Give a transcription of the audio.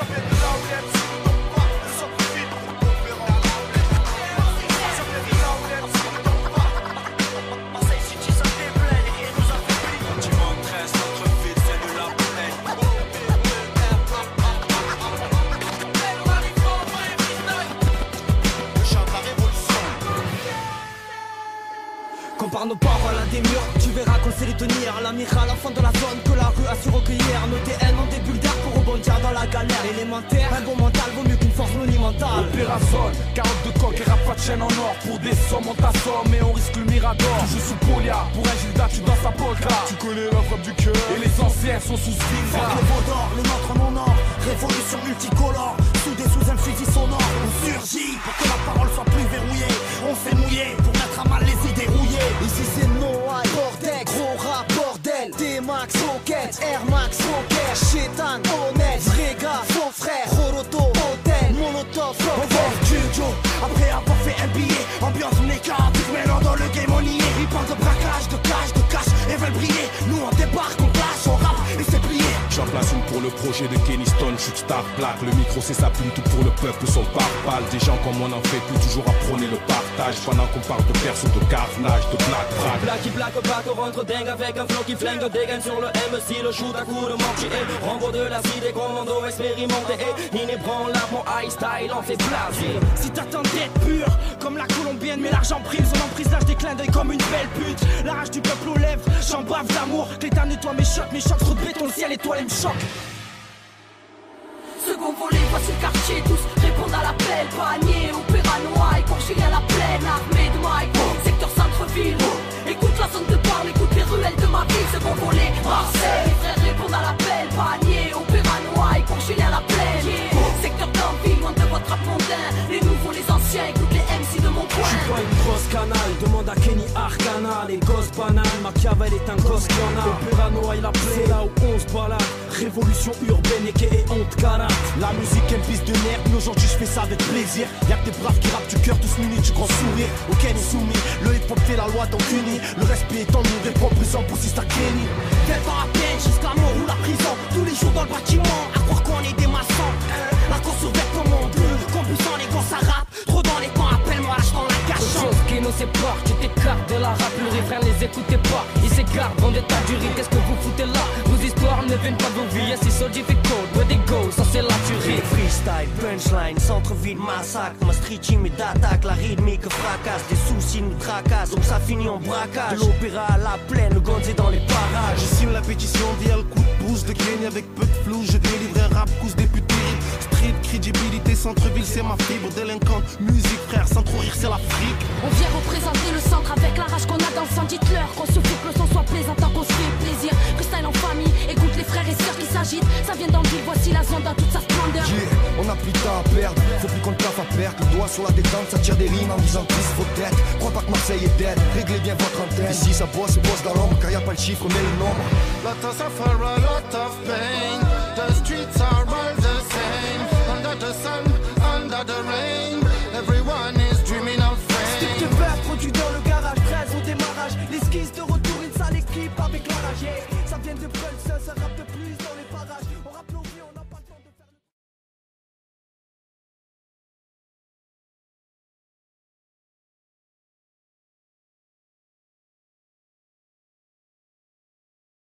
La Par nos paroles à des murs Tu verras qu'on sait les tenir. L'amiral, la de la zone Que la rue a su recueillir Nos DN galère Élémentaire, un bon mental vaut mieux qu'une force monumentale. Opération, carotte de coq et rap de chaîne en or. Pour des sommes on t'assomme et on risque le mirador. Tu joues sous polia, pour un Gilda tu danses à polka Tu connais la frappe du cœur. Et les anciens sont sous Svinga Le veau d'or, le nôtre mon or. Révolution multicolore. Soudés sous un fusil sonore On surgit pour que la parole soit Rocket Chétan, honnête, vrai gars, frère Roroto, hôtel, molotov, On va au studio. après Pour le projet de Kenny Stone, shoot star plaque Le micro c'est sa plume, tout pour le peuple, son pare Des gens comme on en fait plus, toujours à prôner le partage. Pendant qu'on parle de perso, de carnage, de black braque Blacky black back rentre dingue avec un flow qui flingue. Dégaine sur le MC, le shoot à coup de mortier Rambo de la des commandos expérimentés Et inébranlable, mon high style en fait plaisir Si t'attends d'être pur, comme la colombienne, mais l'argent prime son emprise, d'œil comme une belle pute. La rage du peuple aux lèvres, j'en bave d'amour. L'état nettoie mes chocs, mes chocs, trop de béton, le ciel étoile me choque. Arcana Les gosses banales, Machiavel est un gosse qui en a Opéra Noir il a c'est là où on se balade. Révolution urbaine et est honte cara La musique est une de merde, mais aujourd'hui je fais ça avec plaisir. Y'a que des braves qui rappent du cœur, tous munis du grand sourire. Auquel soumis, le hip hop fait la loi donc uni Le respect en nous, propres sans poussiste à Kenny Fais pas à peine jusqu'à mort ou la prison. Tous les jours dans le bâtiment, à croire qu'on est des refrain les écoutez pas, ils s'écartent, vont des tas du riz, qu'est-ce que vous foutez là? Vos histoires ne viennent pas de vos vies, c'est so difficult, where they go, ça c'est la tuerie. Freestyle, punchline, centre-ville, massacre. Ma street team est d'attaque, la rythmique fracasse Des soucis nous tracassent, donc ça finit en braquage. De l'opéra à la plaine, le gonzé dans les parages. Je signe la pétition via le coup de pouce de Kenny avec peu de flou. Je délivre un rap cousse député. Street, crédibilité, centre-ville, c'est ma fibre. Délinquante, musique, frère, sans trop rire, c'est l'Afrique. On vient représenter le centre avec la rage qu'on a dans le sang. Dites-leur qu'on se fout que le son soit plaisant tant qu'on se fait plaisir. Freestyle en famille, écoute les frères et sœurs qui s'agitent. Ça vient dans le ville, voici la zone dans toute sa splendeur. Yeah, on a plus de temps à perdre, faut plus qu'on le taffe à perdre. Le doigt sur la détente, ça tire des lignes en disant qu'il faut tête. Crois pas que Marseille est dead, réglez bien votre antenne. Ici ça bosse, c'est bosse dans l'ombre, car y a pas le chiffre, mais le nombre. Lot of suffer, a lot of pain. The streets are gathering. Everyone is dreaming of fame. Stick de beurre produit dans le garage, 13 au démarrage. L'esquisse de retour, une sale équipe avec l'arrache. Yeah.